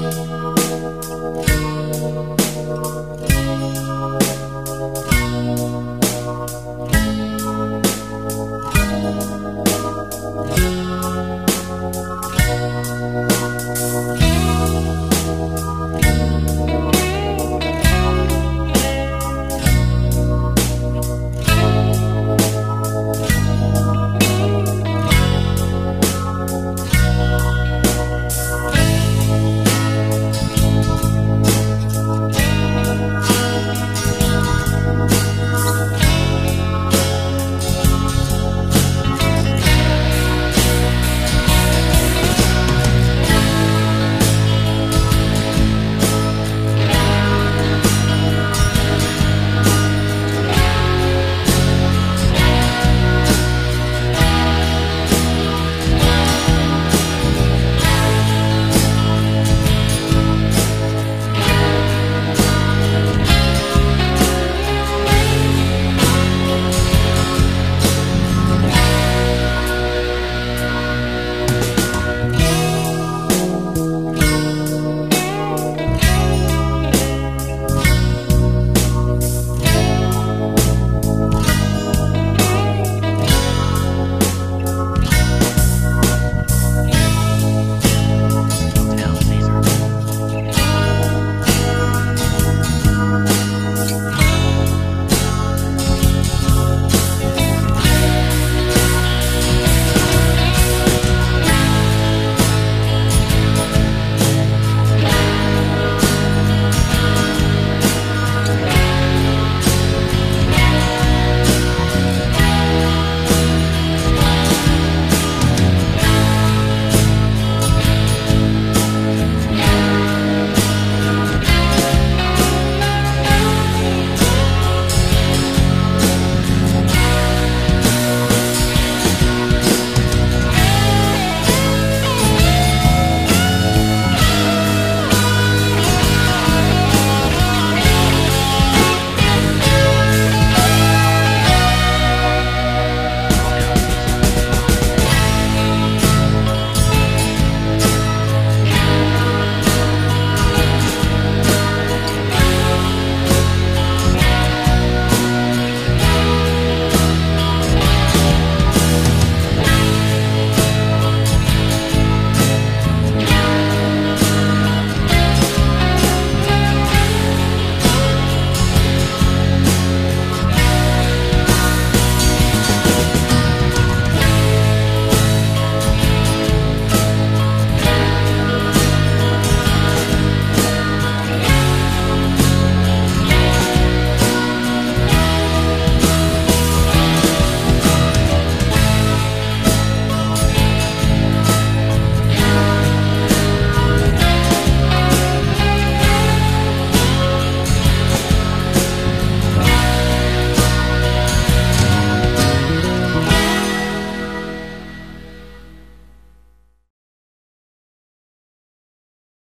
Música